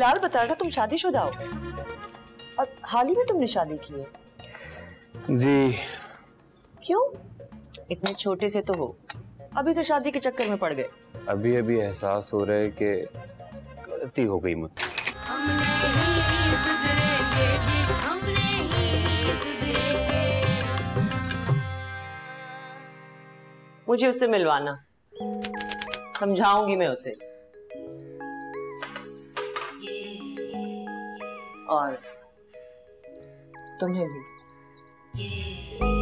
बिलाल बता रहा था तुम शादीशुदा हो। और हाल ही में तुमने शादी की है। जी। क्यों? इतने छोटे से तो हो। अभी तो शादी के चक्कर में पड़ गए। अभी अभी एहसास हो रहा है कि गलती हो गई मुझसे। मुझे उससे मिलवाना। समझाऊँगी मैं उसे। और तुम्हें भी।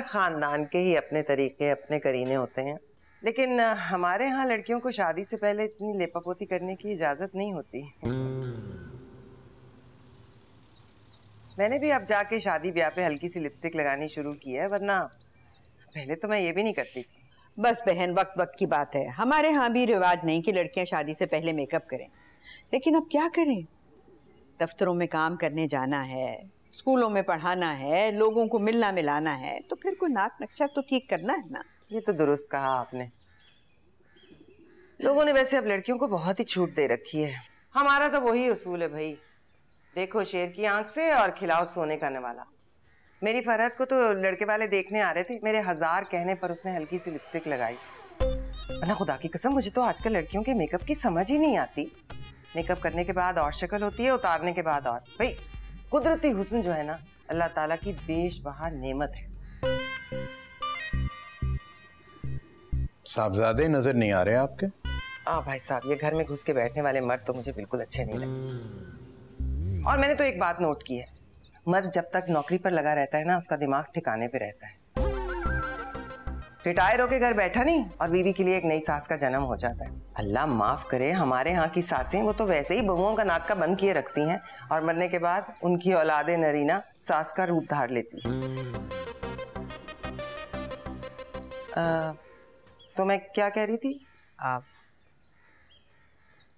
हर खानदान के ही अपने तरीके, अपने करीने होते हैं। लेकिन हमारे यहाँ लड़कियों को शादी से पहले इतनी लेपापोती करने की इजाज़त नहीं होती। मैंने भी अब जाके शादी ब्याह पे हल्की सी लिपस्टिक लगानी शुरू की है, वरना पहले तो मैं ये भी नहीं करती थी। बस बहन, वक्त वक्त की बात है। हमारे यहाँ भी रिवाज नहीं कि लड़कियाँ शादी से पहले मेकअप करें। लेकिन अब क्या करें? दफ्तरों में काम करने जाना है। स्कूलों में पढ़ाना है, लोगों को मिलना मिलाना है तो फिर कोई नाक नक्शा तो ठीक करना है ना? ये तो दुरुस्त कहा आपने। लोगों ने वैसे अब लड़कियों को बहुत ही छूट दे रखी है। हमारा तो वही उसूल है भाई। देखो शेर की आँख से और खिलाओ सोने का नवाला। मेरी फरहत को तो लड़के वाले देखने आ रहे थे, मेरे हज़ार कहने पर उसने हल्की सी लिपस्टिक लगाई। वरना खुदा की कसम, मुझे तो आजकल लड़कियों के मेकअप की समझ ही नहीं आती। मेकअप करने के बाद और शक्ल होती है, उतारने के बाद और। भाई कुदरती हुसन जो है ना अल्लाह ताला की बेश बहा नेमत है। साहबजादे नज़र नहीं आ रहे आपके? आ भाई साहब ये घर में घुस के बैठने वाले मर्द तो मुझे बिल्कुल अच्छे नहीं लगे और मैंने तो एक बात नोट की है। मर्द जब तक नौकरी पर लगा रहता है ना उसका दिमाग ठिकाने पे रहता है। रिटायर होके घर बैठा नहीं और बीवी के लिए एक नई सास का जन्म हो जाता है। अल्लाह माफ़ करे हमारे यहाँ की सासें वो तो वैसे ही बहुओं का नाक का बंद किए रखती हैं और मरने के बाद उनकी औलादे नरीना सास का रूप धार लेती है। आ, तो मैं क्या कह रही थी? आप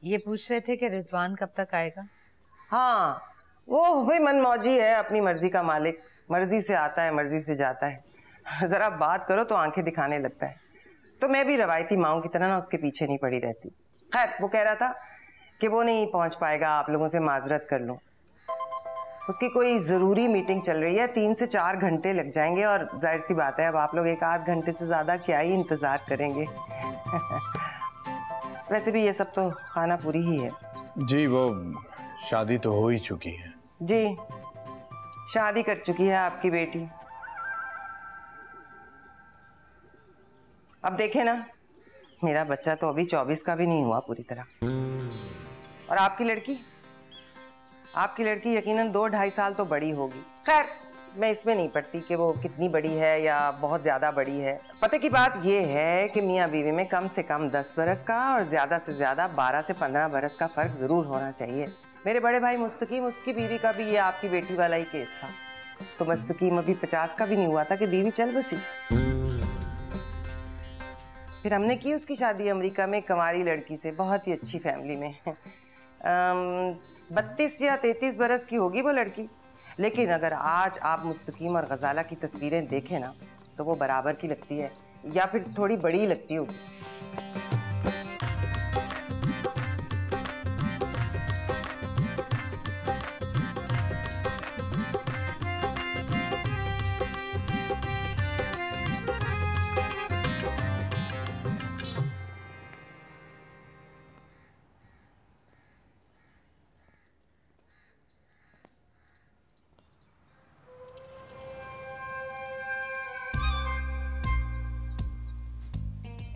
ये पूछ रहे थे कि रिजवान कब तक आएगा? हाँ वो वही मन मौजी है अपनी मर्ज़ी का मालिक। मर्ज़ी से आता है मर्ज़ी से जाता है। जरा बात करो तो आँखें दिखाने लगता है। तो मैं भी रवायती माओ की तरह ना उसके पीछे नहीं पड़ी रहती। खैर वो कह रहा था कि वो नहीं पहुँच पाएगा आप लोगों से माजरत कर लो। उसकी कोई ज़रूरी मीटिंग चल रही है तीन से चार घंटे लग जाएँगे और ज़ाहिर सी बात है अब आप लोग एक आध घंटे से ज़्यादा क्या ही इंतज़ार करेंगे। वैसे भी ये सब तो खाना पूरी ही है। जी वो शादी तो हो ही चुकी है। जी शादी कर चुकी है आपकी बेटी। अब देखे ना, मेरा बच्चा तो अभी चौबीस का भी नहीं हुआ पूरी तरह। और आपकी लड़की? आपकी लड़की यकीनन दो ढाई साल तो बड़ी होगी। खैर, मैं इसमें नहीं पड़ती कि वो कितनी बड़ी है या बहुत ज़्यादा बड़ी है। पते की बात यह है कि मियाँ बीवी में कम से कम दस बरस का और ज़्यादा से ज़्यादा बारह से पंद्रह बरस का फ़र्क ज़रूर होना चाहिए। मेरे बड़े भाई मुस्तकीम उसकी बीवी का भी ये आपकी बेटी वाला ही केस था। तो मुस्तकीम अभी पचास का भी नहीं हुआ था कि बीवी चल बसी। फिर हमने की उसकी शादी अमेरिका में कमारी लड़की से, बहुत ही अच्छी फैमिली में। बत्तीस या तैतीस बरस की होगी वो लड़की। लेकिन अगर आज आप मुस्तकीम और गजाला की तस्वीरें देखें ना तो वो बराबर की लगती है, या फिर थोड़ी बड़ी लगती होगी।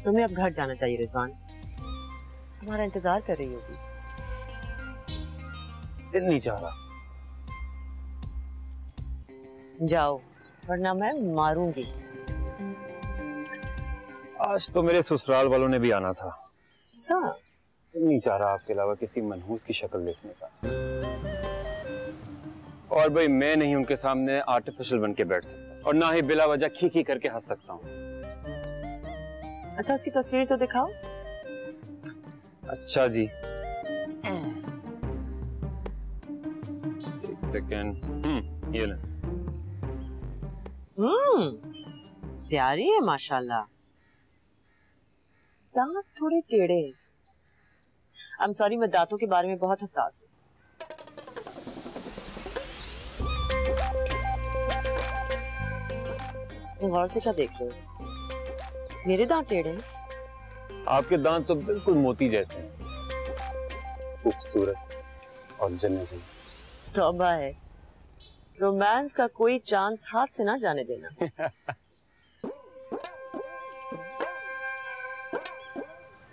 तुम्हें अब घर जाना चाहिए रिजवान। तुम्हारा इंतज़ार कर रही होगी। दिल नहीं चाह रहा। जाओ वरना मैं मारूँगी। आज तो मेरे ससुराल वालों ने भी आना था। अच्छा। नहीं चाह रहा आपके अलावा किसी मनहूस की शक्ल देखने का। और भाई मैं नहीं उनके सामने आर्टिफिशियल बन के बैठ सकता। और ना ही बिला वजह खी खी करके हंस सकता हूँ। अच्छा उसकी तस्वीर तो दिखाओ। अच्छा जी। एक सेकेंड हम्म ये ले। हम्म प्यारी है माशाल्लाह। दांत थोड़े टेढ़े हैं। आई एम सॉरी मैं दांतों के बारे में बहुत हसास हूँ। तुम गौर से क्या देख रहे हो? मेरे दांत टेढ़े हैं। आपके दांत तो बिल्कुल मोती जैसे हैं। खूबसूरत और जन्नत तौबा है। रोमांस का कोई चांस हाथ से ना जाने देना।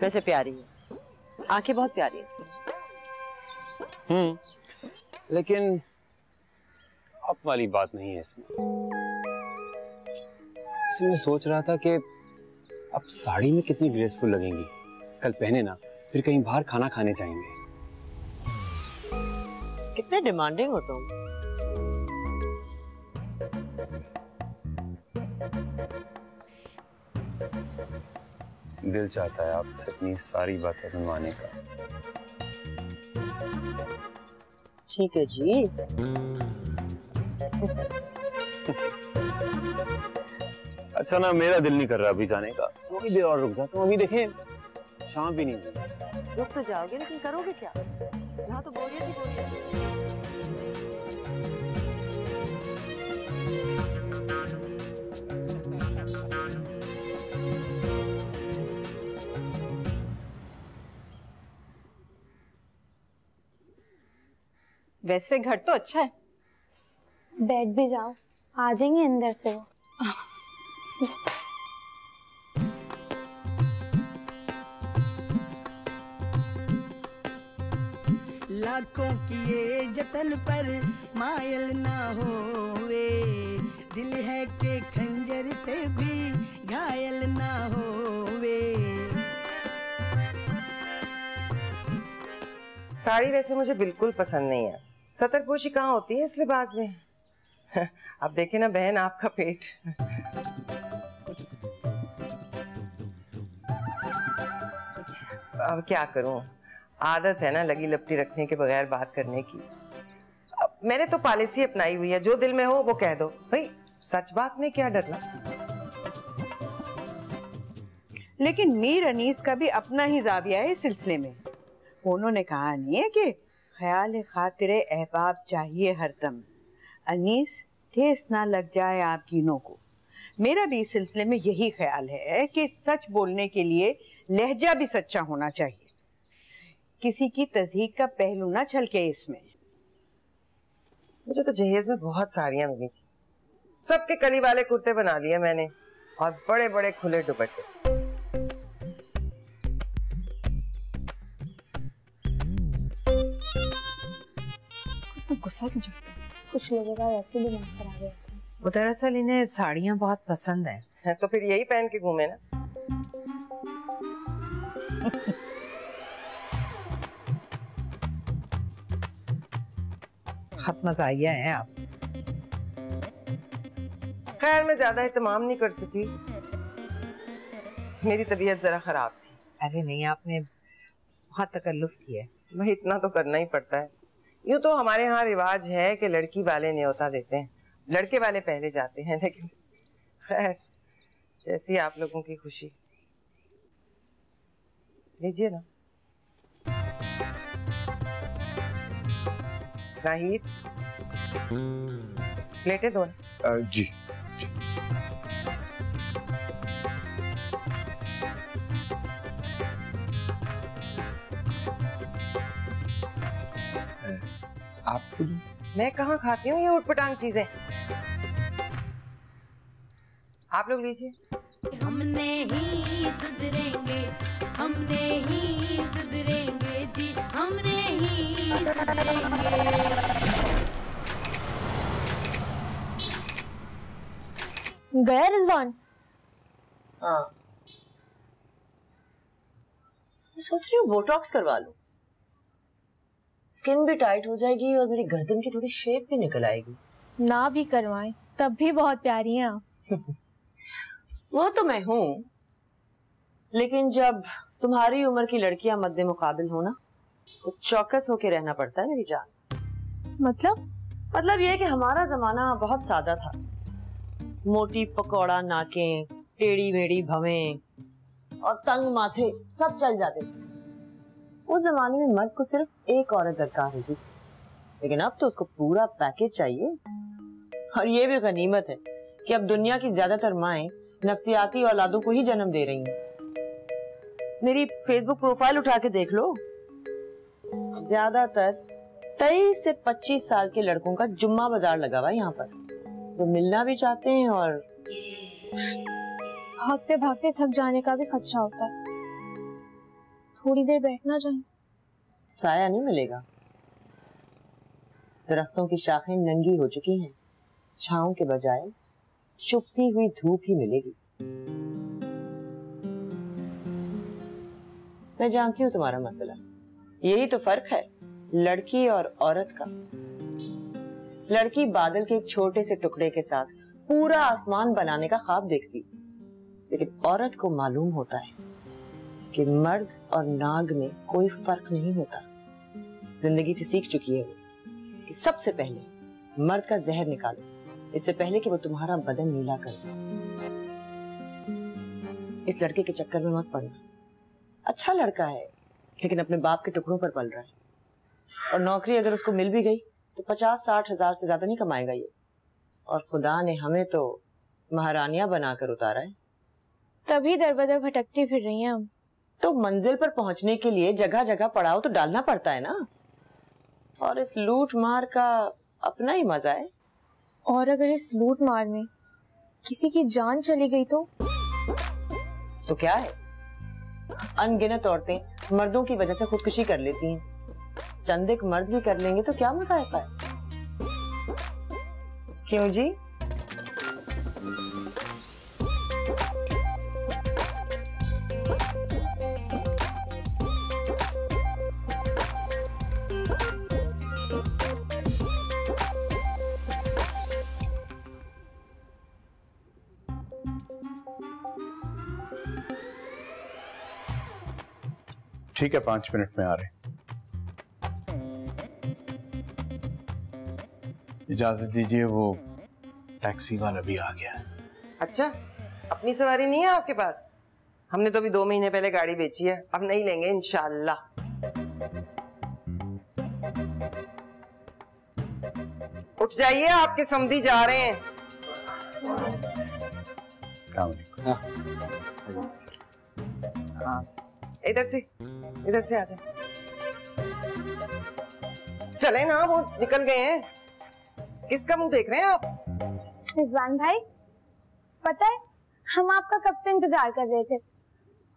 वैसे प्यारी है। आँखें बहुत प्यारी है इसकी हम्म लेकिन अब वाली बात नहीं है इसमें। इसमें मैं सोच रहा था कि अब साड़ी में कितनी ग्रेसफुल लगेंगी। कल पहने ना फिर कहीं बाहर खाना खाने जाएँगे। कितने डिमांडिंग हो तुम। दिल चाहता है आपसे अपनी सारी बातें मनवाने का। ठीक है जी। अच्छा ना मेरा दिल नहीं कर रहा अभी जाने का। थोड़ी देर और रुक जाता हूँ अभी देखें शाम भी नहीं हुई। रुक तो जाओगे लेकिन करोगे क्या? यहाँ तो बोरियत ही बोरियत वैसे घर तो अच्छा है। बैठ भी जाओ आ जाएँगे अंदर से वो। लाखों किए जतन पर मायल ना होवे। दिल है के खंजर से भी घायल ना होवे। साड़ी वैसे मुझे बिल्कुल पसंद नहीं है। सतरपोशी कहाँ होती है इस लिबास में? अब देखे ना बहन, आपका पेट। अब क्या करूँ? आदत है ना लगी लपटी रखने के बगैर बात करने की। मैंने तो पॉलिसी अपनाई हुई है, जो दिल में हो वो कह दो। भाई, सच बात में क्या डरना? लेकिन मीर अनीस का भी अपना ही जाविया है इस सिलसिले में। उन्होंने कहा नहीं है कि ख्याल खातिर अहबाब चाहिए हरदम अनीस, ठेस ना लग जाए आप तीनों को। मेरा भी इस सिलसिले में यही ख्याल है कि सच बोलने के लिए लहजा भी सच्चा होना चाहिए। किसी की तजहीक का पहलू ना छलके इसमें। मुझे तो जहेज में बहुत साड़ियाँ मिली थी। सबके कली वाले कुर्ते बना लिए मैंने और बड़े बड़े खुले दुपट्टे। गुस्सा क्यों चढ़ता कुछ लोगों का वैसे दिमाग खराब हो जाता है वो दरअसल इन्हें साड़ियाँ बहुत पसंद है। है तो फिर यही पहन के घूमे ना। खत मजाइया है आप। खैर मैं ज़्यादा एहतमाम नहीं कर सकी। मेरी तबीयत जरा खराब थी। अरे नहीं आपने बहुत तकल्लुफ किया है। भाई इतना तो करना ही पड़ता है। यूँ तो हमारे यहाँ रिवाज है कि लड़की वाले न्योता देते हैं। लड़के वाले पहले जाते हैं लेकिन खैर जैसी आप लोगों की खुशी। लीजिए ना। नाहिद प्लेटें दो जी. आपको दूँ? मैं कहाँ खाती हूँ ये उटपटांग चीज़ें? आप लोग लीजिए। हमने ही सुधरेंगे। हमने ही सुधरेंगे जी हमने ही सुधरेंगे। गया रिजवान? हाँ। मैं सोच रही हूँ बोटॉक्स करवा लूँ। स्किन भी टाइट हो जाएगी और मेरी गर्दन की थोड़ी शेप भी निकल आएगी। ना भी करवाएँ तब भी बहुत प्यारी हैं आप। वो तो मैं हूँ लेकिन जब तुम्हारी उम्र की लड़कियाँ मद्दे मुकाबिल हो ना तो चौकस होके रहना पड़ता है मेरी जान। मतलब? मतलब ये कि हमारा जमाना बहुत सादा था। मोटी पकौड़ा नाकें टेढ़ी मेढ़ी भवें और तंग माथे सब चल जाते थे। उस जमाने में मर्द को सिर्फ़ एक औरत दरकार होती थी। लेकिन अब तो उसको पूरा पैकेज चाहिए। और ये भी गनीमत है कि अब दुनिया की ज़्यादातर माएँ नफसियाती औलादों को ही जन्म दे रही हैं। मेरी फेसबुक प्रोफ़ाइल उठा के देख लो। ज़्यादातर तेईस से पच्चीस साल के लड़कों का जुम्मा बाज़ार लगा हुआ है यहाँ पर। वो मिलना भी चाहते हैं और भागते भागते थक जाने का भी खदशा होता है। थोड़ी देर बैठना चाहिए। साया नहीं मिलेगा। दरख्तों की शाखें नंगी हो चुकी हैं। छाओं के बजाय चुपती हुई धूप ही मिलेगी। मैं जानती हूँ तुम्हारा मसला। यही तो फ़र्क है, लड़की और औरत का। लड़की बादल के एक छोटे से टुकड़े के साथ पूरा आसमान बनाने का ख्वाब देखती, लेकिन औरत को मालूम होता है कि मर्द और नाग में कोई फ़र्क नहीं होता। ज़िंदगी से सीख चुकी है वो कि सबसे पहले मर्द का जहर निकालो, इससे पहले कि वो तुम्हारा बदन नीला कर दे। इस लड़के के चक्कर में मत पड़ना। अच्छा लड़का है लेकिन अपने बाप के टुकड़ों पर पल रहा है। और नौकरी अगर उसको मिल भी गई तो पचास साठ हज़ार से ज़्यादा नहीं कमाएगा ये। और खुदा ने हमें तो महारानियाँ बनाकर उतारा है। तभी दर बदर भटकती फिर रही हैं हम। तो मंजिल पर पहुँचने के लिए जगह जगह पड़ाव तो डालना पड़ता है ना? और इस लूट मार का अपना ही मज़ा है। और अगर इस लूट मार में किसी की जान चली गई तो? तो क्या है? अनगिनत औरतें मर्दों की वजह से खुदकुशी कर लेती हैं। चंद एक मर्द भी कर लेंगे तो क्या मज़ा आता है? क्यों जी? ठीक है पाँच मिनट में आ रहे इजाज़त दीजिए वो टैक्सी वाला भी आ गया। अच्छा अपनी सवारी नहीं है आपके पास? हमने तो अभी दो महीने पहले गाड़ी बेची है अब नहीं लेंगे इंशाल्लाह। उठ जाइए आपके समधी जा रहे हैं। अस्सलाम वालेकुम। इधर से इधर से आ जाए चले ना वो निकल गए हैं। किसका मुँह देख रहे हैं आप? रिजवान भाई पता है हम आपका कब से इंतज़ार कर रहे थे?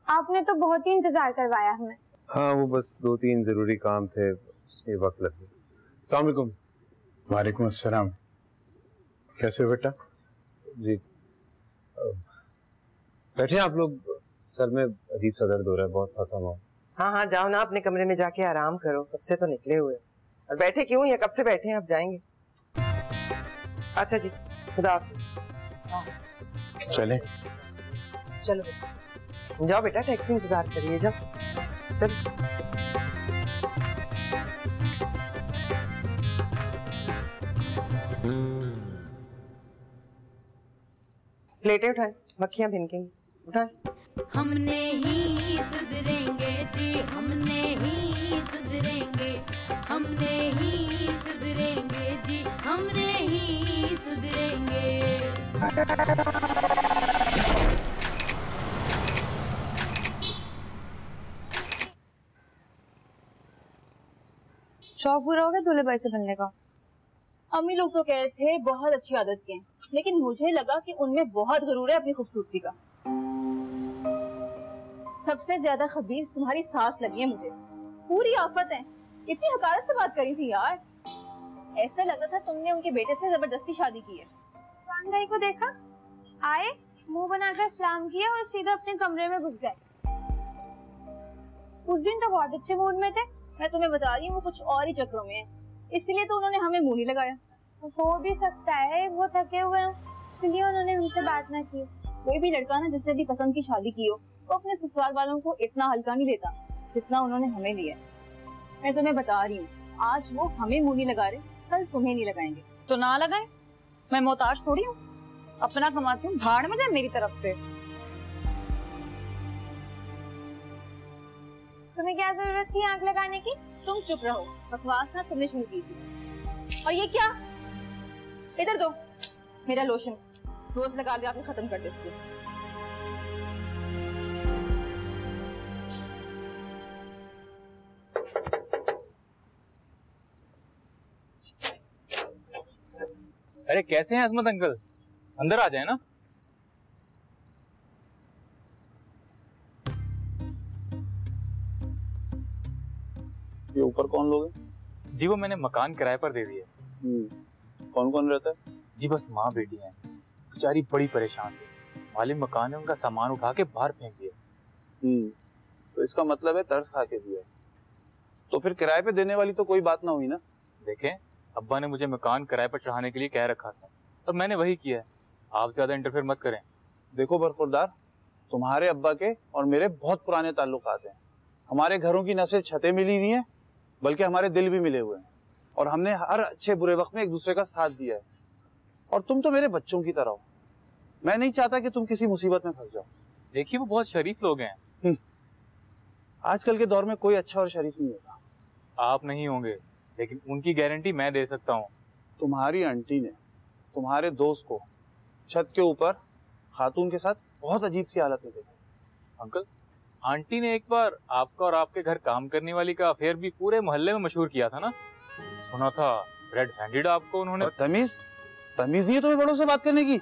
आपने तो बहुत ही इंतज़ार करवाया हमें। हाँ वो बस दो तीन ज़रूरी काम थे उसमें वक्त लग। गया सलाम वालेकुम वालेकुम अस्सलाम। कैसे हो बेटा? जी। बैठे आप लोग? सर में अजीब सा दर्द हो रहा है बहुत थका हुआ हाँ। हाँ जाओ ना अपने कमरे में जाके आराम करो कब से तो निकले हुए और बैठे क्यों ये कब से बैठे हैं? अब जाएँगे। अच्छा जी खुदा हाफिज। चले। चलो जाओ बेटा टैक्सी इंतज़ार करिए जाओ। चलो। प्लेटें उठाए मक्खियाँ भिनकेंगी उठाए। हमने ही सुधरेंगे जी हमने ही सुधरेंगे हमने ही सुधरेंगे जी हमने ही सुधरेंगे। शौक पूरा हो गया दूल्हे भाई से बनने का? अम्मी लोग तो कह रहे थे बहुत अच्छी आदत के हैं। लेकिन मुझे लगा कि उनमें बहुत गरूर है अपनी खूबसूरती का। सबसे ज़्यादा खबीज तुम्हारी सास लगी है मुझे। पूरी आफत है। इतनी हकारत से बात करी थी यार। ऐसा लग रहा था तुमने उनके बेटे से ज़बरदस्ती शादी की है। भाई को देखा? आए मुँह बनाकर सलाम किया और सीधा अपने कमरे में घुस गए। उस दिन तो बहुत अच्छे मूड में थे। मैं तुम्हें बता रही हूँ वो कुछ और ही चक्रों में है। इसलिए तो उन्होंने हमें मुँह नहीं लगाया। हो भी सकता है वो थके हुए हों। इसलिए उन्होंने हमसे बात ना की। कोई भी लड़का ना जिसने भी पसंद की शादी की हो। वो अपने ससुराल वालों को इतना हल्का नहीं लेता जितना उन्होंने हमें लिया मैं तुम्हें बता रही हूँ, आज वो हमें मुँह नहीं लगा रहे, कल तुम्हें नहीं लगाएँगे। तो ना लगाए? मैं मोहताज थोड़ी हूँ? अपना कमाती हूँ, भाड़ में जाए मेरी तरफ़ से। तुम्हें क्या ज़रूरत थी आँख लगाने की? तुम चुप रहो, बकवास ना तुमने शुरू की थी और ये क्या? इधर दो, मेरा लोशन। रोज लगा लगा के खत्म कर देती अरे कैसे हैं अजमत अंकल? अंदर आ जाए ना। ये ऊपर कौन लोग हैं? जी वो मैंने मकान किराए पर दे दिए। कौन कौन रहता है? जी बस माँ बेटी हैं। बेचारी बड़ी परेशान थी। माली मकान ने उनका सामान उठा के बाहर फेंक दिया। हम्म तो इसका मतलब है तरस खा के दिया है। तो फिर किराए पे देने वाली तो कोई बात ना हुई ना? देखें अब्बा ने मुझे मकान किराए पर चढ़ाने के लिए कह रखा था और मैंने वही किया है। आप ज़्यादा इंटरफेयर मत करें। देखो बरखुरदार तुम्हारे अब्बा के और मेरे बहुत पुराने ताल्लुकात हैं। हमारे घरों की न सिर्फ़ छतें मिली हुई हैं बल्कि हमारे दिल भी मिले हुए हैं। और हमने हर अच्छे बुरे वक्त में एक दूसरे का साथ दिया है। और तुम तो मेरे बच्चों की तरह हो। मैं नहीं चाहता कि तुम किसी मुसीबत में फंस जाओ। देखिए वो बहुत शरीफ लोग हैं। आजकल के दौर में कोई अच्छा और शरीफ नहीं होता। आप नहीं होंगे। लेकिन उनकी गारंटी मैं दे सकता हूँ। तुम्हारी आंटी ने तुम्हारे दोस्त को छत के ऊपर खातून के साथ बहुत अजीब सी हालत में देखा अंकल आंटी ने एक बार आपका और आपके घर काम करने वाली का अफेयर भी पूरे मोहल्ले में मशहूर किया था ना? सुना था रेड हैंडेड आपको उन्होंने तमीज? तमीज नहीं है तुम्हें बड़ों से बात करने की?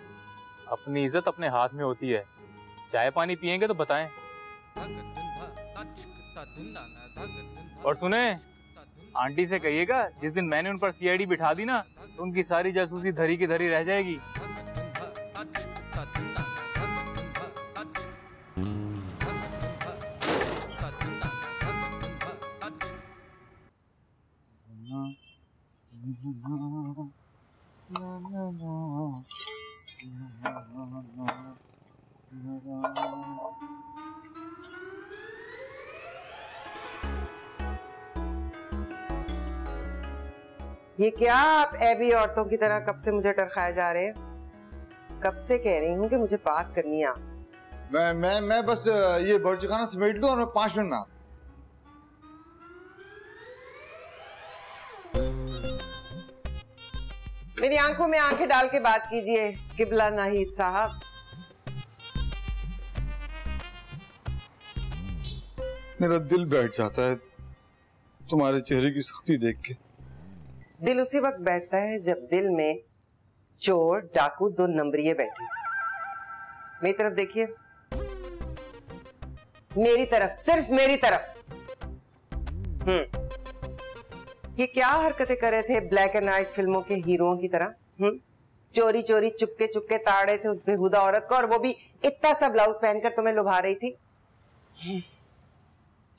अपनी इज़्ज़त अपने हाथ में होती है। चाय पानी पियेंगे तो बताएँ। और सुने आंटी से कहिएगा, जिस दिन मैंने उन पर सीआईडी बिठा दी ना तो उनकी सारी जासूसी धरी की धरी रह जाएगी। ये क्या आप ऐबी औरतों की तरह कब से मुझे टरखाए जा रहे हैं? कब से कह रही हूँ कि मुझे बात करनी है आपसे? मैं मैं मैं बस ये बर्ज खाना समेट लूँ और मैं पाँच मिनट में आता मेरी आँखों में आँखें डाल के बात कीजिए किबला नाहिद साहब। मेरा दिल बैठ जाता है तुम्हारे चेहरे की सख्ती देख के। दिल उसी वक्त बैठता है जब दिल में चोर डाकू दो नंबरिए बैठे। मेरी तरफ़ देखिए। मेरी तरफ़ सिर्फ़ मेरी तरफ़। हम्म। ये क्या हरकतें कर रहे थे ब्लैक एंड व्हाइट फ़िल्मों के हीरोओं की तरह? हम्म। चोरी चोरी चुपके चुपके ताड़ रहे थे उस बेहुदा औरत को और वो भी इतना सा ब्लाउज पहनकर तुम्हें लुभा रही थी। हम्म,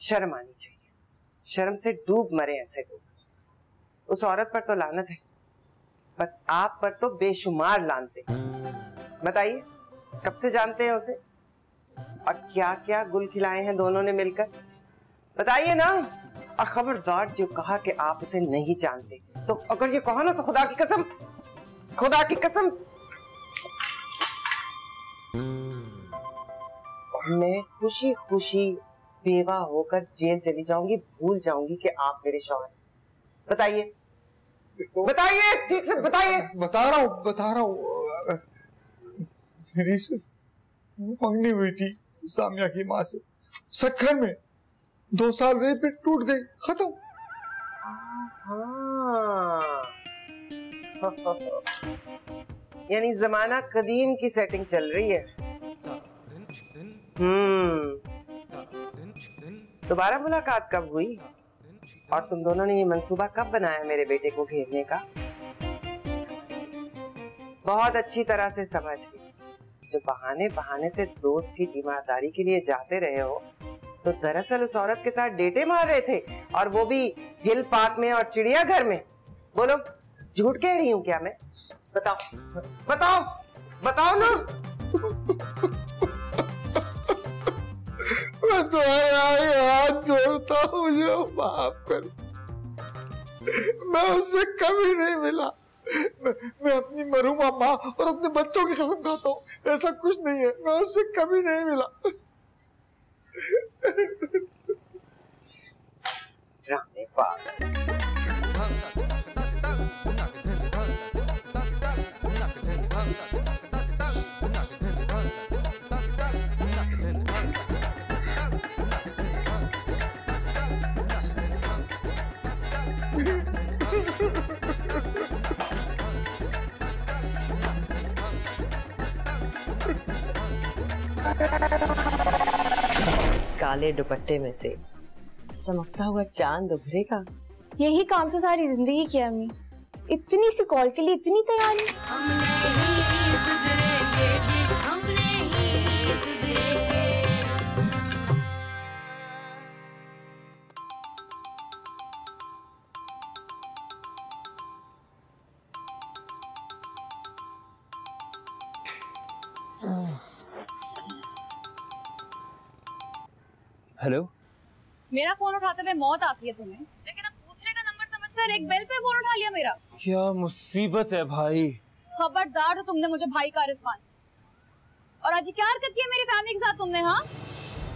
शर्म आनी चाहिए। शर्म से डूब मरे ऐसे लोग। उस औरत पर तो लानत है। पर आप पर तो बेशुमार लानते बताइए, कब से जानते हैं उसे? और क्या क्या गुल खिलाए हैं दोनों ने मिलकर? बताइए ना। और खबरदार जो कहा कि आप उसे नहीं जानते तो अगर ये कहो ना तो खुदा की कसम, खुदा की कसम। मैं खुशी खुशी बेवा होकर जेल चली जाऊँगी, भूल जाऊँगी कि आप मेरे शौहर। बताइए। बताइए ठीक से बताइए। बता रहा हूँ बता रहा हूँ। मेरी सिर्फ़ मंगनी हुई थी सामिया की माँ से। सखर में दो साल रही फिर टूट गई खत्म। हाँ। यानी जमाना कदीम की सेटिंग चल रही है। हम्म। दोबारा मुलाकात कब हुई? और तुम दोनों ने ये मंसूबा कब बनाया मेरे बेटे को घेरने का? बहुत अच्छी तरह से समझ गई। जो बहाने बहाने से दोस्त की ईमानदारी के लिए जाते रहे हो तो दरअसल उस औरत के साथ डेटे मार रहे थे और वो भी हिल पार्क में और चिड़ियाघर में। बोलो, झूठ कह रही हूँ क्या मैं? बताओ बताओ बताओ ना। मैं तो आगे हाथ जोड़ता हूँ मुझे माफ़ कर मैं उससे कभी नहीं मिला मैं, मैं अपनी मरूमा माँ और अपने बच्चों की कसम खाता हूँ ऐसा कुछ नहीं है मैं उससे कभी नहीं मिला पास काले दुपट्टे में से चमकता हुआ चाँद उभरेगा। यही काम तो सारी ज़िंदगी किया अम्मी। इतनी सी कॉल के लिए इतनी तैयारी। हेलो मेरा फ़ोन उठाते हुए मौत आती है तुम्हें। लेकिन अब दूसरे का नंबर समझकर एक बेल पे फ़ोन उठा लिया मेरा। क्या मुसीबत है भाई? खबरदार हो तुमने मुझे भाई का रिजवान। और आज क्या हरकत की है मेरी फैमिली के साथ तुमने हाँ?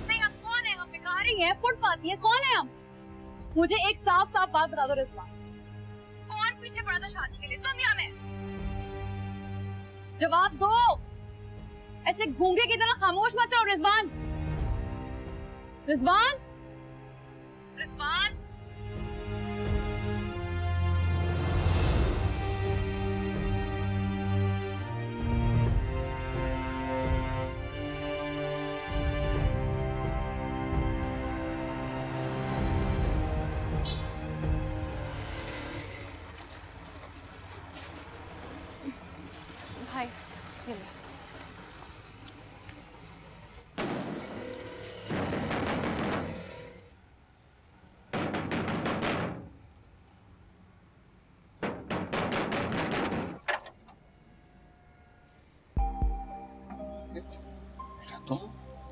नहीं हम कौन है? हम भिखारी हैं फुटपाती है कौन है हम? मुझे एक साफ़ साफ़ बात बता दो रिजवान। कौन पीछे पड़ा था शादी के लिए। तुम या मैं जवाब दो। ऐसे गूँगे की तरह खामोश मत रहो रिजवान। रिजवान रिजवान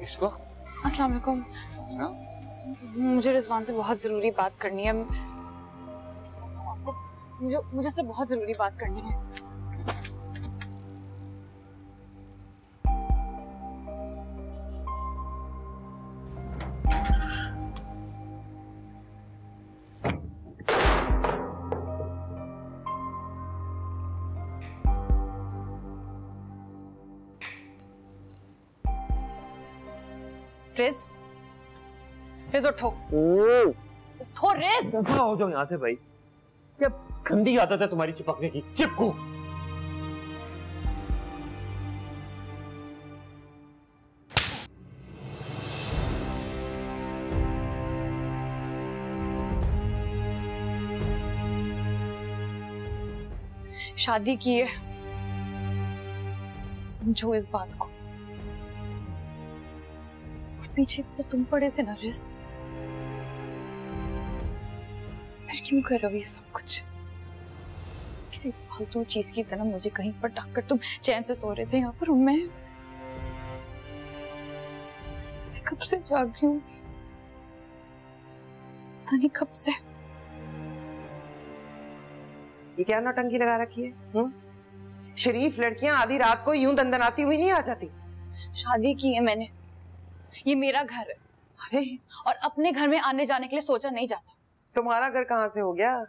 इस वक्त। अस्सलाम वालेकुम मुझे रिजवान से बहुत ज़रूरी बात करनी है। आपको मुझे मुझे उससे बहुत ज़रूरी बात करनी है। दफ़ा हो जाओ यहाँ से भाई क्या गंदी आदत है तुम्हारी चिपकने की चिपकू शादी की है। समझो इस बात को। पीछे तो तुम पड़े थे ना रिस क्यों कर रही हो ये सब कुछ? किसी फालतू चीज़ की तरह मुझे कहीं पर ढककर तुम चैन से सो रहे थे यहाँ पर मैं मैं कब से जाग रही हूँ? नहीं कब से। ये क्या नौटंकी लगा रखी है हुँ? शरीफ लड़कियाँ आधी रात को यूँ दंदनाती हुई नहीं आ जाती। शादी की है मैंने। ये मेरा घर है। अरे। और अपने घर में आने जाने के लिए सोचा नहीं जाता। तुम्हारा घर कहाँ से हो गया?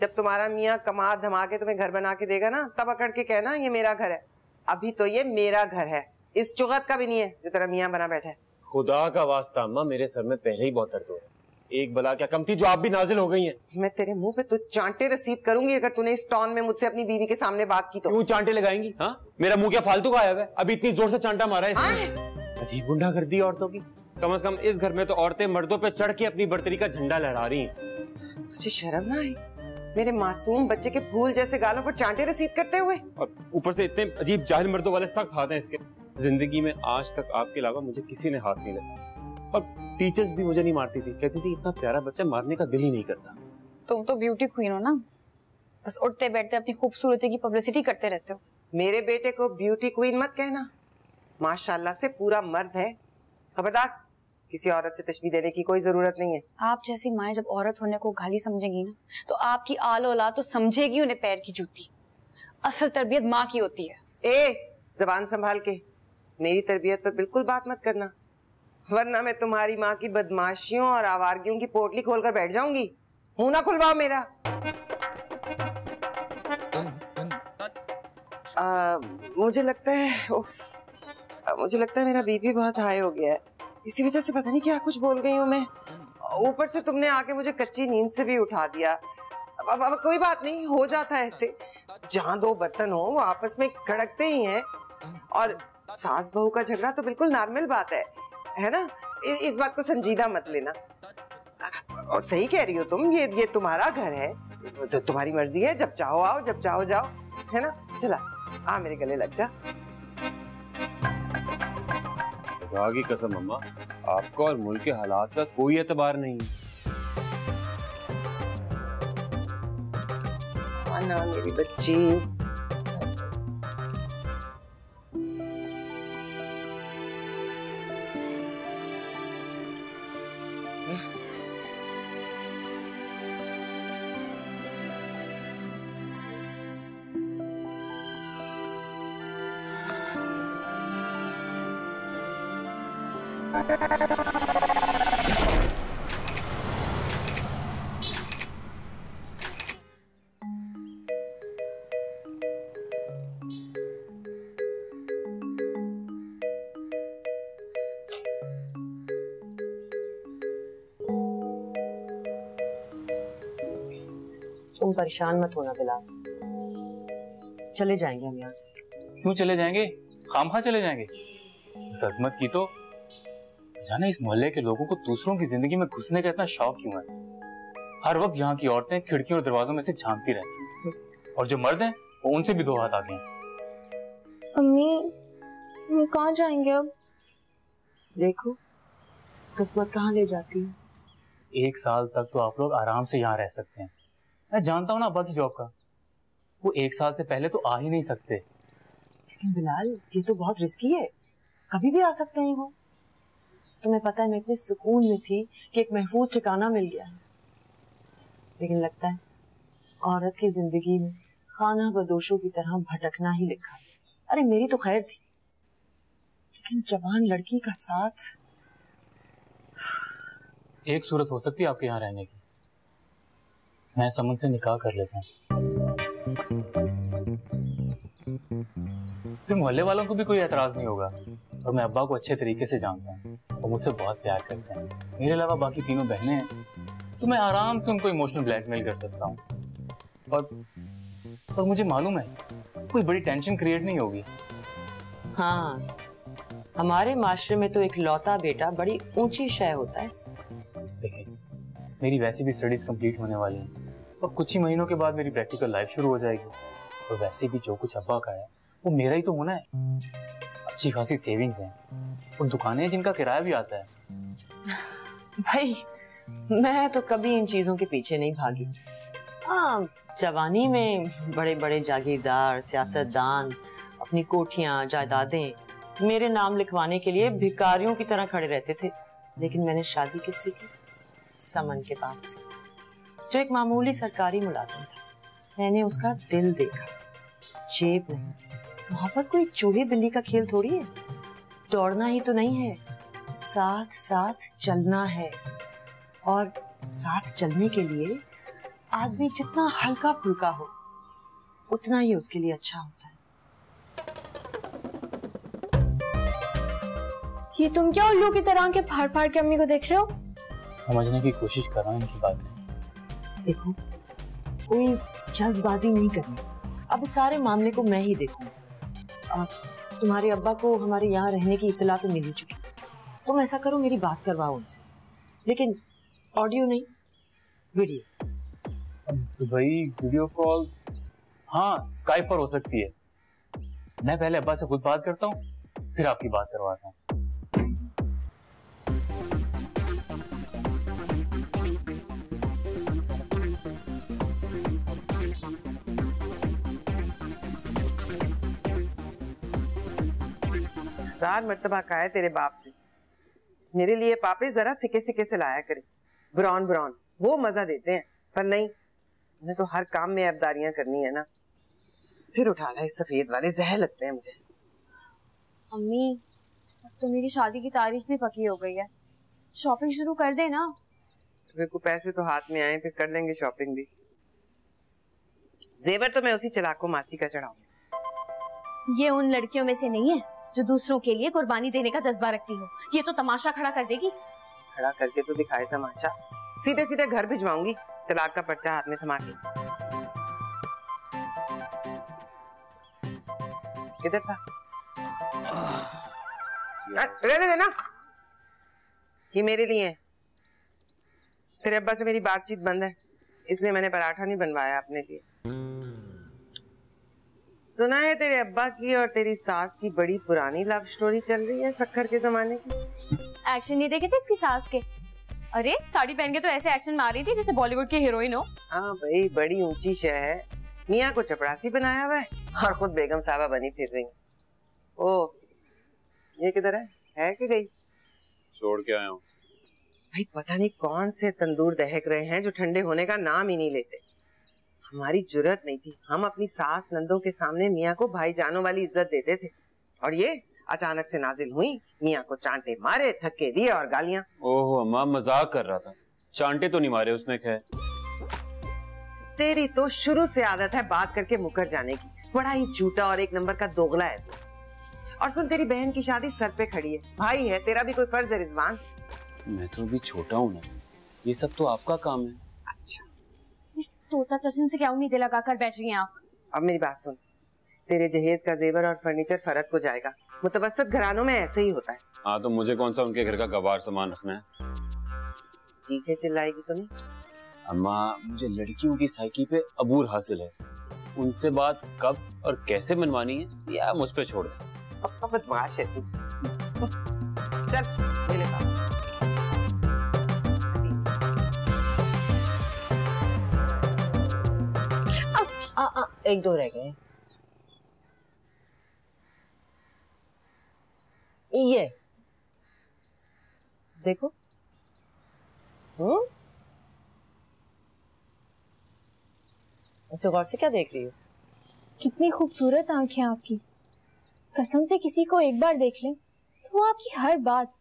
जब तुम्हारा मियाँ कमा धमा के तुम्हें घर बना के देगा ना तब अकड़ के कहना ये मेरा घर है। अभी तो ये मेरा घर है। इस चुगत का भी नहीं है जो तेरा मियाँ बना बैठा है। खुदा का वास्ता अम्मा मेरे सर में पहले ही बहुत दर्द हो है। एक बला क्या कम थी जो आप भी नाजिल हो गई हैं? मैं तेरे मुँह पे तो चांटे रसीद करूँगी अगर तूने इस टॉन में मुझसे अपनी बीवी के सामने बात की तो। क्यों चांटे लगाएँगी हाँ? मेरा मुँह क्या फालतू का आया हुआ है? अभी इतनी ज़ोर से चांटा मारा है इसने। अजीब गुंडा कर दी औरतों की। कम से कम इस घर में तो औरतें मर्दों पे चढ़ के अपनी बर्तरी का झंडा लहरा रही हैं। तुझे शर्म ना आई? मेरे मासूम बच्चे के फूल जैसे गालों पर चांटे रसीद करते हुए। और ऊपर से इतने अजीब जाहिल मर्दों वाले सख्त हाथ हैं इसके। ज़िंदगी में आज तक आपके अलावा मुझे किसी ने हाथ नहीं लगा। और टीचर्स भी मुझे नहीं मारती थी। कहती थी इतना प्यारा बच्चा मारने का दिल ही नहीं करता। तुम तो ब्यूटी क्वीन हो ना? बस उठते बैठते अपनी खूबसूरती की पब्लिसिटी करते रहते हो। मेरे बेटे को ब्यूटी क्वीन मत कहना। माशाल्लाह से पूरा मर्द है। खबरदार किसी औरत से तशबीह देने की कोई ज़रूरत नहीं है। आप जैसी माए जब औरत होने को गाली समझेंगी ना तो आपकी आल औलाद तो समझेगी उन्हें पैर की जूती। असल तरबियत माँ की होती है। ए जबान संभाल के मेरी तरबियत पर बिल्कुल बात मत करना वरना मैं तुम्हारी माँ की बदमाशियों और आवारगियों की पोटली खोलकर बैठ जाऊँगी। मुँह ना खुलवाओ मेरा। आ, मुझे लगता है उफ, मुझे लगता है मेरा बीपी बहुत हाई हो गया है। इसी वजह से पता नहीं क्या कुछ बोल गई हूँ मैं। ऊपर से तुमने आके मुझे कच्ची नींद से भी उठा दिया। अब, अब, अब कोई बात नहीं हो जाता है ऐसे। जहाँ दो बर्तन हो वो आपस में खड़कते ही हैं। और सास बहू का झगड़ा तो बिल्कुल नॉर्मल बात है है ना? इ, इस बात को संजीदा मत लेना। और सही कह रही हो तुम ये ये तुम्हारा घर है। तो तुम्हारी मर्ज़ी है जब चाहो आओ जब चाहो जाओ है ना? चला आ मेरे गले लग जा। खुदा की कसम अम्मा, आपका और मुल्क के हालात का कोई एतबार नहीं आना मेरी बच्ची। तुम परेशान मत होना, बिलाल। चले जाएँगे हम यहाँ से। क्यों चले जाएँगे? खाम खा चले जाएँगे। सजमत की तो जाने इस मोहल्ले के लोगों को दूसरों की ज़िंदगी में घुसने का इतना शौक क्यों है? हर वक्त यहाँ की औरतें खिड़कियों और दरवाजों में से झांकती रहती हैं। और जो मर्द हैं वो उनसे भी दो हाथ आगे हैं। अम्मी हम कहाँ जाएँगे अब? देखो किस्मत कहाँ ले जाती है? एक साल तक तो आप लोग आराम से यहाँ रह सकते हैं। मैं जानता हूँ ना अब्बा की जॉब का। वो एक साल से पहले तो आ ही नहीं सकते। लेकिन बिलाल ये तो बहुत रिस्की है। कभी भी आ सकते हैं वो। तुम्हें पता है मैं इतने सुकून में थी कि एक महफूज ठिकाना मिल गया लेकिन लगता है, औरत की ज़िंदगी में खाना बदोशों की तरह भटकना ही लिखा अरे, मेरी तो खैर थी। लेकिन जवान लड़की का साथ एक सूरत हो सकती है आपके यहाँ रहने की। मैं समन से निकाह कर लेता हूँ। फिर मोहल्ले वालों को भी कोई एतराज़ नहीं होगा। और मैं अब्बा को अच्छे तरीके से जानता हूँ वो मुझसे बहुत प्यार करते हैं। मेरे अलावा बाकी तीनों बहनें हैं तो मैं आराम से उनको इमोशनल ब्लैकमेल कर सकता हूँ। और और मुझे मालूम है कोई बड़ी टेंशन क्रिएट नहीं होगी। हाँ हमारे माशरे में तो एक लौता बेटा बड़ी ऊँची शय होता है। देखिए मेरी वैसे भी स्टडीज़ कंप्लीट होने वाली हैं। और कुछ ही महीनों के बाद मेरी प्रैक्टिकल लाइफ शुरू हो जाएगी। और वैसे भी जो कुछ अब्बा का है वो मेरा ही तो होना है। अच्छी खासी सेविंग्स हैं। और दुकानें हैं जिनका किराया भी आता है। भाई, मैं तो कभी इन चीज़ों के पीछे नहीं भागी। हाँ जवानी में बड़े बड़े जागीरदार, सियासतदान, अपनी कोठियाँ, जायदादें, मेरे नाम लिखवाने के लिए भिकारियों की तरह खड़े रहते थे। लेकिन मैंने शादी किससे की? समन के बाप से। जो एक मामूली सरकारी मुलाजिम था। मैंने उसका दिल देखा। जेब नहीं। मोहब्बत कोई चूहे बिल्ली का खेल थोड़ी है? दौड़ना ही तो नहीं है। साथ साथ चलना है। और साथ चलने के लिए आदमी जितना हल्का फुल्का हो उतना ही उसके लिए अच्छा होता है। ये तुम क्या उल्लू की तरह के फाड़ फाड़ के अम्मी को देख रहे हो? समझने की कोशिश कर रहा हूँ इनकी बातें। देखो कोई जल्दबाजी नहीं करनी। अब सारे मामले को मैं ही देखूँगा। तुम्हारे अब्बा को हमारे यहाँ रहने की इतला तो मिल ही चुकी। तुम ऐसा करो, मेरी बात करवाओ उनसे। लेकिन ऑडियो नहीं वीडियो तो भाई वीडियो कॉल हाँ स्काइप पर हो सकती है। मैं पहले अब्बा से खुद बात करता हूँ, फिर आपकी बात करवाता हूँ। हज़ार मर्तबा कहा है तेरे बाप से। मेरे लिए पापे जरा सिके सिके से लाया करे। ब्राउन ब्राउन वो मज़ा देते हैं पर नहीं मैं तो हर काम में अबदारियाँ करनी है ना। फिर उठा ला सफ़ेद वाले जहर लगते हैं मुझे। अम्मी अब तो मेरी शादी की तारीख भी पकी हो गई है। शॉपिंग शुरू कर दे ना। मेरे को पैसे तो हाथ में आए फिर कर लेंगे शॉपिंग भी। जेवर तो मैं उसी चलाको मासी का चढ़ाऊं ये उन लड़कियों में से नहीं है? जो दूसरों के लिए कुर्बानी देने का जज्बा रखती हो। ये तो तमाशा खड़ा कर देगी। खड़ा करके तो दिखाए तमाशा। सीधे सीधे घर भिजवाऊँगी। तलाक का पर्चा हाथ में थमा के। किधर था? रहने देना। ये मेरे लिए है। तेरे अब्बा से मेरी बातचीत बंद है। इसलिए मैंने पराठा नहीं बनवाया अपने लिए। सुना है तेरे अब्बा की और तेरी सास की बड़ी पुरानी लव स्टोरी चल रही है सखर के जमाने की? एक्शन नहीं देखे थे इसकी सास के? अरे साड़ी पहन के तो ऐसे एक्शन मार रही थी जैसे बॉलीवुड की हीरोइन हो। हाँ भाई बड़ी ऊँची शह है। मियाँ को चपरासी बनाया हुआ है और खुद बेगम साहबा बनी फिर रही ओ ये किधर है? है कि गई? छोड़ के आया हूँ। भाई पता नहीं कौन से तंदूर दहक रहे हैं जो ठंडे होने का नाम ही नहीं लेते। हमारी ज़रूरत नहीं थी। हम अपनी सास नंदों के सामने मियाँ को भाई जानों वाली इज़्ज़त देते थे। और ये अचानक से नाजिल हुई मियाँ को चांटे मारे थक्के दिए और गालियाँ। ओहो अम्मा मज़ाक कर रहा था। चांटे तो नहीं मारे उसने खैर। तेरी तो शुरू से आदत है बात करके मुकर जाने की। बड़ा ही झूठा और एक नंबर का दोगला है तू। और सुन तेरी बहन की शादी सर पे खड़ी है। भाई है तेरा भी कोई फ़र्ज़ है रिजवान। तो मैं तो भी छोटा हूँ ना। ये सब तो आपका काम है। तोता चशन से क्या उम्मीदें लगा कर बैठ रही हैं आप अब मेरी बात सुन। तेरे जहेज का जेवर और फर्नीचर फ़र्क को जाएगा। मुतवसत घरानों में ऐसे ही होता है। हाँ तो मुझे कौन सा उनके घर का गवार सामान रखना है? चीखे चिल्लाएगी तो अम्मा मुझे लड़कियों की साइकी पे अबूर हासिल है। उनसे बात कब और कैसे मनवानी है या मुझ पे छोड़ दे? अब तो बदमाश है तू। चल। आ, आ, एक दो रह गए। ये। देखो। हम्म। गौर से क्या देख रही हो? कितनी खूबसूरत आँखें आपकी। कसम से किसी को एक बार देख लें तो वो आपकी हर बात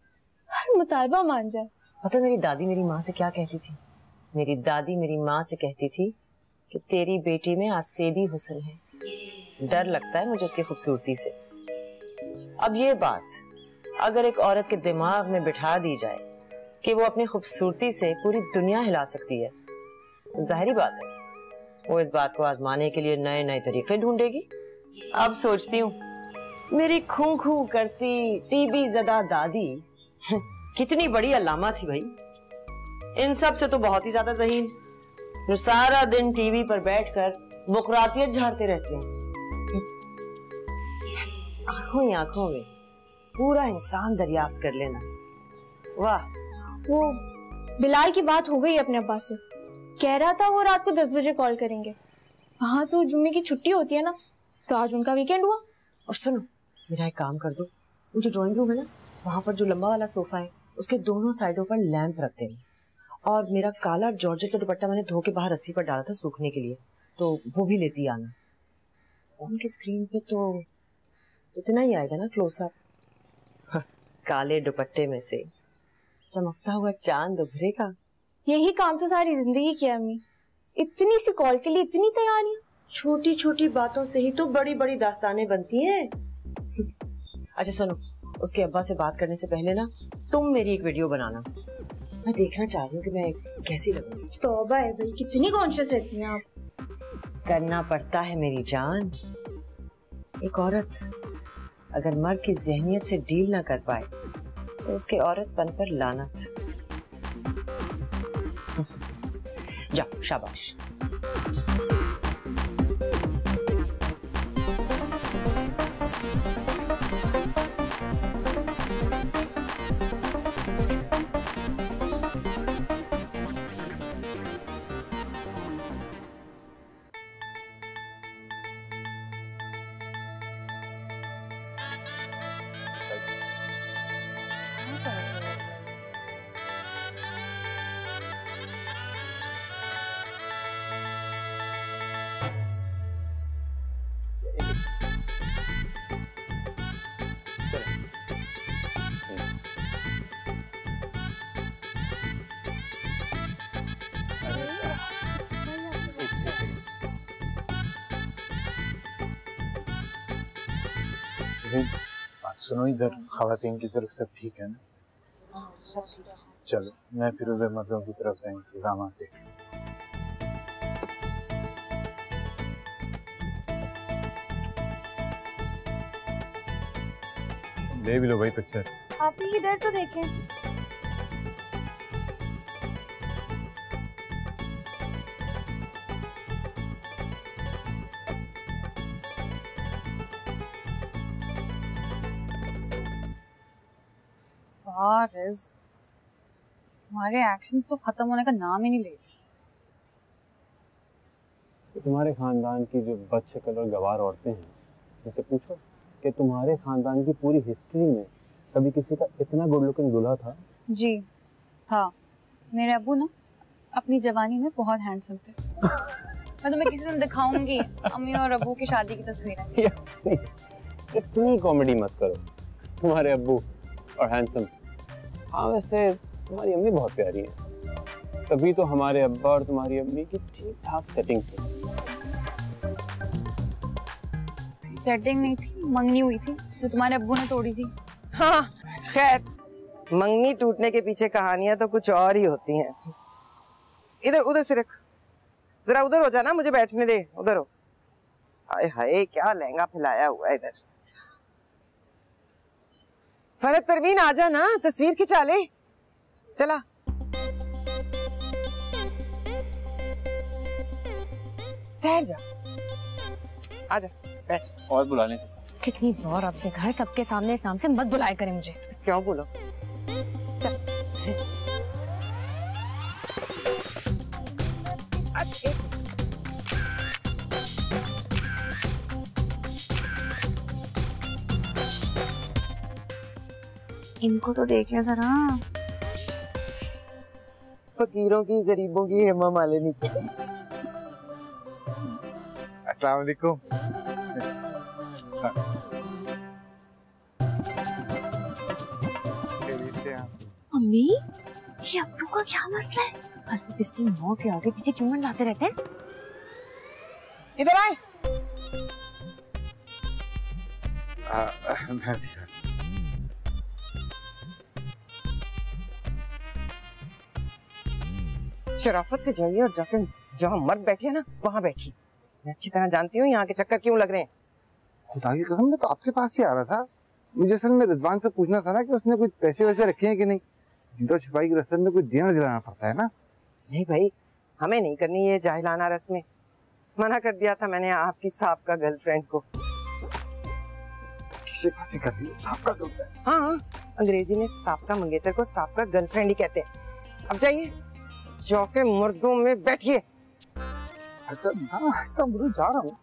हर मुतालबा मान जाए। पता मेरी दादी मेरी माँ से क्या कहती थी? मेरी दादी मेरी माँ से कहती थी कि तेरी बेटी में आज आसेबी हुसन है। डर लगता है मुझे उसकी खूबसूरती से। अब ये बात, अगर एक औरत के दिमाग में बिठा दी जाए कि वो अपनी खूबसूरती से पूरी दुनिया हिला सकती है तो ज़ाहिर बात है, वो इस बात को आजमाने के लिए नए नए तरीके ढूंढेगी। अब सोचती हूँ, मेरी खू खू करती टीबी जदा दादी, कितनी बड़ी अलामा थी भाई। इन सबसे तो बहुत ही ज़्यादा जहीन। जो सारा दिन टीवी पर बैठकर बुकरातियत झाड़ते रहते हैं। आँखों ही आँखों में पूरा इंसान दरियाफ्त कर लेना। वाह। वो बिलाल की बात हो गई अपने अब्बा से। कह रहा था वो रात को दस बजे कॉल करेंगे। हाँ तो जुम्मे की छुट्टी होती है ना तो आज उनका वीकेंड हुआ। और सुनो मेरा एक काम कर दो। वो जो ड्राइंग रूम है ना वहाँ पर जो लंबा वाला सोफा है उसके दोनों साइडों पर लैंप रख देना। और मेरा काला जॉर्जेट का दुपट्टा मैंने धो के बाहर रस्सी पर डाला था सूखने के लिए तो वो भी लेती आना। फ़ोन की स्क्रीन पे तो इतना ही आएगा ना क्लोजअप काले दुपट्टे में से। चमकता हुआ चाँद उभरेगा। यही काम तो सारी ज़िंदगी किया अम्मी। इतनी सी कॉल के लिए इतनी तैयारियाँ। छोटी छोटी बातों से ही तो बड़ी बड़ी दास्तानें बनती हैं। अच्छा सुनो उसके अब्बा से बात करने से पहले ना तुम मेरी एक वीडियो बनाना। मैं देखना चाह रही हूँ कि मैं कैसी लगूँगी। तौबा है भाई कितनी कॉन्शियस रहती हैं आप? करना पड़ता है मेरी जान। एक औरत अगर मर्द की जहनीत से डील ना कर पाए तो उसके औरतपन पर लानत। जाओ शाबाश। सुनो इधर खातन की तरफ़ सब ठीक है ना? चलो मैं फिर उधर मर्दों की तरफ़ से इंतज़ाम आते ले भी लो भाई पिक्चर आप ही इधर तो देखें। रिज तुम्हारे एक्शंस तो खत्म होने का नाम ही नहीं ले रहे। तो तुम्हारे खानदान की जो बदशक्ल और गवार औरतें हैं उनसे पूछो कि तुम्हारे खानदान की पूरी हिस्ट्री में कभी किसी का इतना गुड लुकिंग दूल्हा था? जी था। मेरे अब्बू ना अपनी जवानी में बहुत हैंडसम थे। मैं तुम्हें किसी दिन दिखाऊँगी अम्मी और अबू की शादी की तस्वीरें। इतनी कॉमेडी मत करो। तुम्हारे अब्बू और हैंडसम हाँ वैसे तुम्हारी अम्मी बहुत प्यारी है। तभी तो हमारे अब्बा और तुम्हारी अम्मी की ठीक ठाक सेटिंग थी। सेटिंग नहीं थी मंगनी हुई थी जो तुम्हारे अब्बू ने तोड़ी थी। हाँ। खैर मंगनी टूटने के पीछे कहानियाँ तो कुछ और ही होती हैं। इधर उधर से रख। जरा उधर हो जाना मुझे बैठने दे। उधर हो। हाय हाय क्या लहंगा फैलाया हुआ है इधर। फरत परवीन आ जा ना तस्वीर खिंचा ले। चला। ठहर जा। आ जा बैठ। और बुला ले कितनी बार आपसे घर सबके सामने इस नाम से मत बुलाया करें मुझे। क्यों बोलो? इनको तो देख लिया जरा। फकीरों की गरीबों की हेमा मालिनी की अस्सलाम वालेकुम। अम्मी ये अब्बू का क्या मसला है? हज़रत इसकी मौत के आगे पीछे क्यों मंडलाते रहते हैं? इधर आए। आ, मैं भी शराफत से जाइए और जाकर जहाँ मर्द बैठे है ना वहाँ बैठिए। मैं अच्छी तरह जानती हूँ यहाँ के चक्कर क्यों लग रहे हैं। खुदा की कसम मैं तो आपके पास ही आ रहा था। मुझे असल में रिजवान से पूछना था ना कि उसने कुछ पैसे वैसे रखे हैं कि नहीं। जुदा छुपाई की रस्म में कुछ देना दिलाना पड़ता है ना? नहीं भाई हमें नहीं करनी ये जाहिलाना रस्में। मना कर दिया था मैंने आपकी साहब का गर्लफ्रेंड को। किसी बातें कर रही हो? साहब का गर्लफ्रेंड? हाँ हाँ। अंग्रेज़ी में साहब का मंगेतर को साहब का गर्लफ्रेंड ही कहते हैं। अब जाइए। चौके मर्दों में बैठिए। अच्छा हाँ जा रहा हूँ।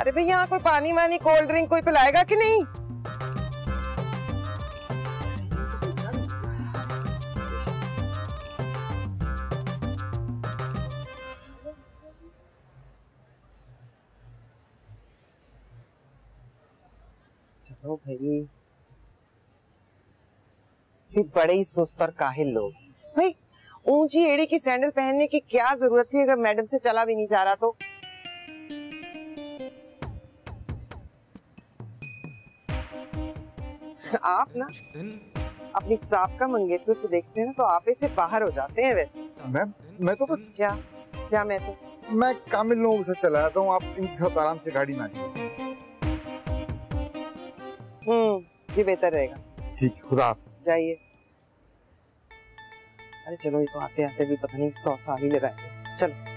अरे भाई यहाँ कोई पानी वानी कोल्ड ड्रिंक कोई पिलाएगा कि नहीं? चलो भाई। भी बड़े ही सुस्त और काहिल लोग भाई ऊँची एड़ी की सैंडल पहनने की क्या ज़रूरत थी अगर मैडम से चला भी नहीं जा रहा तो? आप ना अपनी साहब का मंगेतर को देखते हैं ना तो आप से बाहर हो जाते हैं वैसे। मैम मैं तो बस क्या? क्या मैं तो? मैं कामिल लोगों साथ चला जाता हूँ आप इनके साथ आराम से गाड़ी में हम्म ये बेहतर रहेगा। ठीक खुदा जाइए। अरे चलो ये तो आते आते भी पता नहीं सौ साल ही लगाएँगे। चलो।